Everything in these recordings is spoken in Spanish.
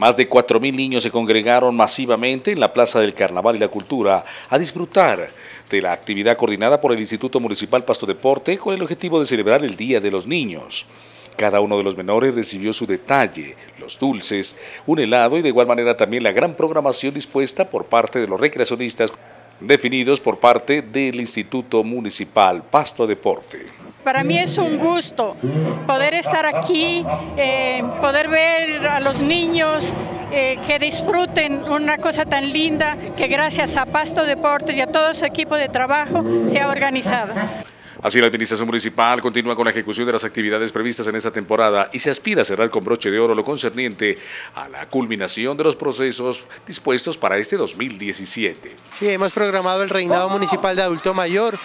Más de 4.000 niños se congregaron masivamente en la Plaza del Carnaval y la Cultura a disfrutar de la actividad coordinada por el Instituto Municipal Pasto Deporte con el objetivo de celebrar el Día de los Niños. Cada uno de los menores recibió su detalle, los dulces, un helado y de igual manera también la gran programación dispuesta por parte de los recreacionistas definidos por parte del Instituto Municipal Pasto Deporte. Para mí es un gusto poder estar aquí, eh, poder ver a los niños eh, que disfruten una cosa tan linda que gracias a Pasto Deportes y a todo su equipo de trabajo se ha organizado. Así la Administración Municipal continúa con la ejecución de las actividades previstas en esta temporada y se aspira a cerrar con broche de oro lo concerniente a la culminación de los procesos dispuestos para este 2017. Sí, hemos programado el Reinado Municipal de Adulto Mayor,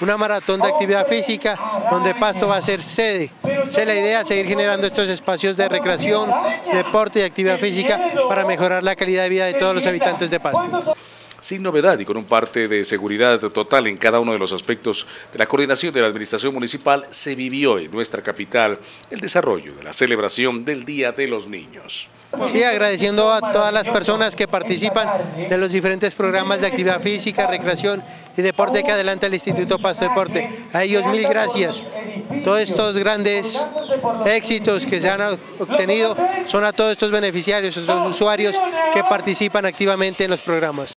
una maratón de actividad física donde Pasto va a ser sede. Es la idea, seguir generando estos espacios de recreación, deporte y actividad física para mejorar la calidad de vida de todos los habitantes de Pasto sin novedad y con un parte de seguridad total en cada uno de los aspectos de la coordinación de la administración municipal, se vivió en nuestra capital el desarrollo de la celebración del Día de los Niños. Sí, agradeciendo a todas las personas que participan de los diferentes programas de actividad física, recreación y deporte que adelanta el Instituto Pasto Deporte. A ellos mil gracias. Todos estos grandes éxitos que se han obtenido son a todos estos beneficiarios, estos usuarios que participan activamente en los programas.